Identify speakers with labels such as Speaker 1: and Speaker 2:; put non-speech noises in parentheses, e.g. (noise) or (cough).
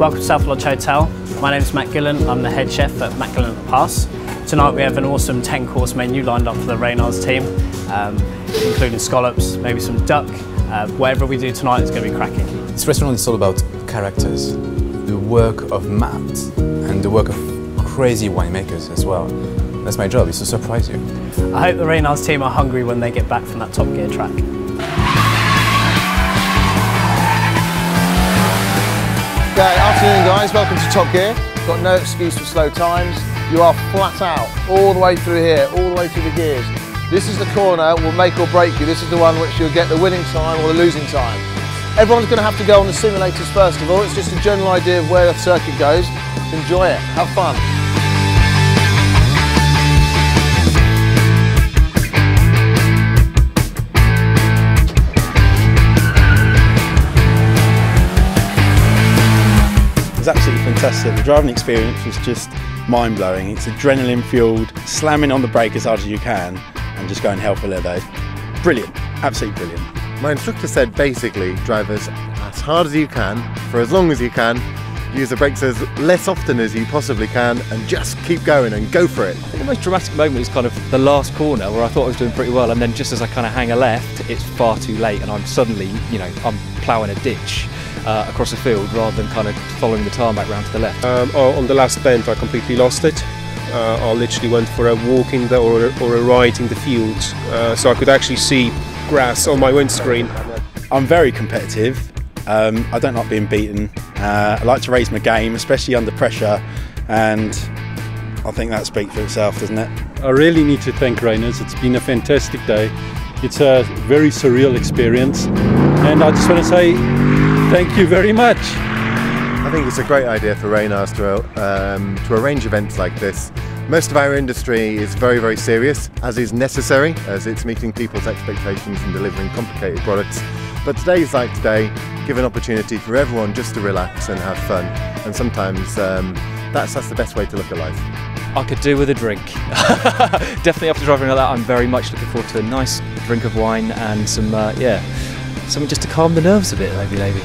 Speaker 1: Welcome to South Lodge Hotel. My name is Matt Gillan. I'm the head chef at Matt Gillan at the Pass. Tonight we have an awesome 10 course menu lined up for the Reynaers team, um, including scallops, maybe some duck. Uh, whatever we do tonight is going to be cracking.
Speaker 2: This restaurant is all about characters, the work of Matt and the work of crazy winemakers as well. That's my job, is to surprise you.
Speaker 1: I hope the Reynaers team are hungry when they get back from that Top Gear track.
Speaker 3: Okay, afternoon guys, welcome to Top Gear. Got no excuse for slow times. You are flat out, all the way through here, all the way through the gears. This is the corner will make or break you. This is the one which you'll get the winning time or the losing time. Everyone's going to have to go on the simulators first of all. It's just a general idea of where the circuit goes. Enjoy it, have fun.
Speaker 4: It was absolutely fantastic. The driving experience was just mind blowing. It's adrenaline fueled, slamming on the brake as hard as you can and just going hell for leather. Brilliant, absolutely brilliant.
Speaker 5: My instructor said basically drivers, as, as hard as you can for as long as you can, use the brakes as less often as you possibly can and just keep going and go for it.
Speaker 6: The most dramatic moment is kind of the last corner where I thought I was doing pretty well and then just as I kind of hang a left it's far too late and I'm suddenly, you know, I'm ploughing a ditch uh, across the field rather than kind of following the tarmac round to the left.
Speaker 7: Um, on the last bend, I completely lost it. Uh, I literally went for a walk in the or, or a ride in the field, uh, so I could actually see grass on my windscreen.
Speaker 4: I'm very competitive. Um, I don't like being beaten. Uh, I like to raise my game, especially under pressure, and I think that speaks for itself, doesn't it?
Speaker 8: I really need to thank Reynaers. It's been a fantastic day. It's a very surreal experience, and I just want to say Thank you very much.
Speaker 5: I think it's a great idea for Reynaers to, um, to arrange events like this. Most of our industry is very, very serious, as is necessary, as it's meeting people's expectations and delivering complicated products. But today is like today, give an opportunity for everyone just to relax and have fun. And sometimes um, that's, that's the best way to look at life.
Speaker 6: I could do with a drink. (laughs) Definitely after driving like that, I'm very much looking forward to a nice drink of wine and some, uh, yeah, something just to calm the nerves a bit, maybe, maybe.